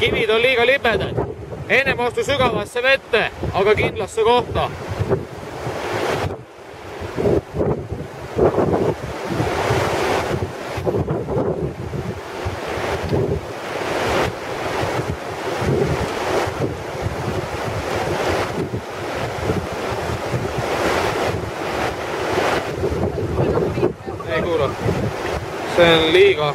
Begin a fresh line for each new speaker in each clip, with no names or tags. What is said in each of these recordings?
kivid on liiga libedad. ennem astu sügavasse vette, aga kindlasse kohta. ei kuula. see on liiga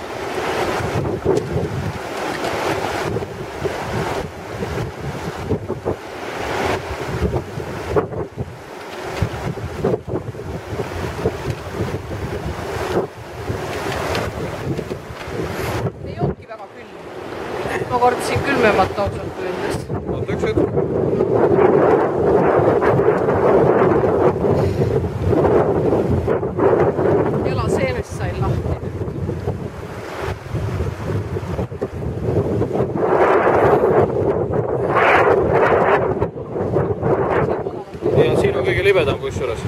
ma kartsin külmemat ausalt öeldes.
oota üks hetk.
jalaseenest sain lahti.
ja siin on kõige libedam kusjuures.